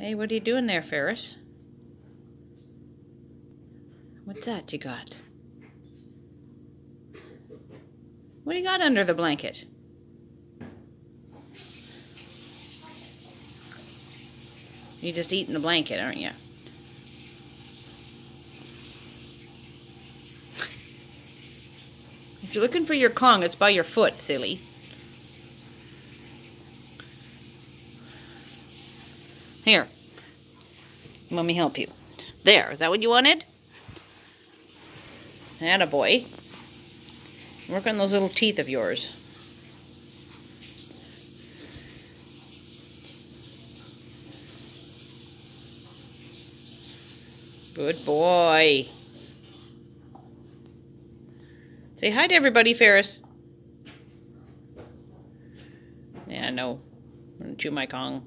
Hey, what are you doing there, Ferris? What's that you got? What do you got under the blanket? You're just eating the blanket, aren't you? If you're looking for your Kong, it's by your foot, silly. Here. Let me help you. There. Is that what you wanted? And a boy. Work on those little teeth of yours. Good boy. Say hi to everybody, Ferris. Yeah, no. Chew my Kong.